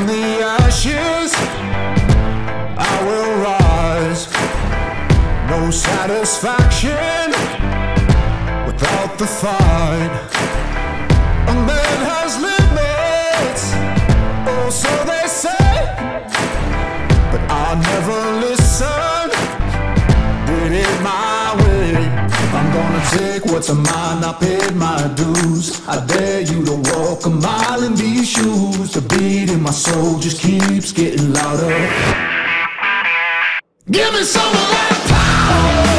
From the ashes I will rise. No satisfaction without the fight. Take what's mine. I paid my dues. I dare you to walk a mile in these shoes. The beat in my soul just keeps getting louder. Give me some of that power.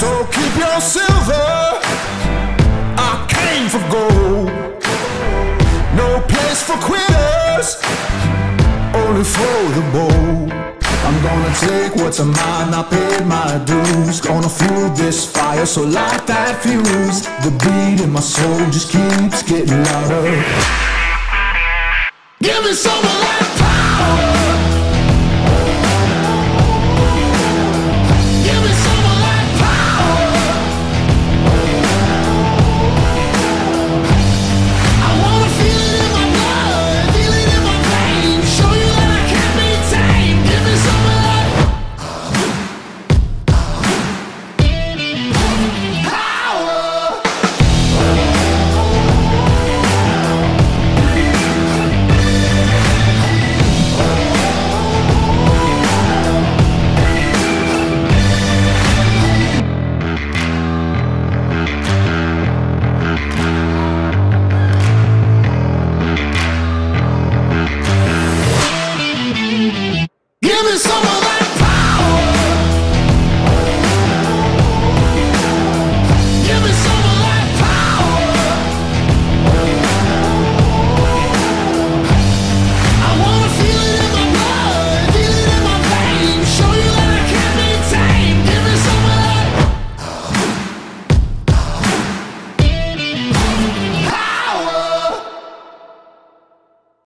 So keep your silver. I came for gold. No place for quitters, only for the bold. I'm gonna take what's mine, I paid my dues. Gonna fuel this fire, so light that fuse. The beat in my soul just keeps getting louder.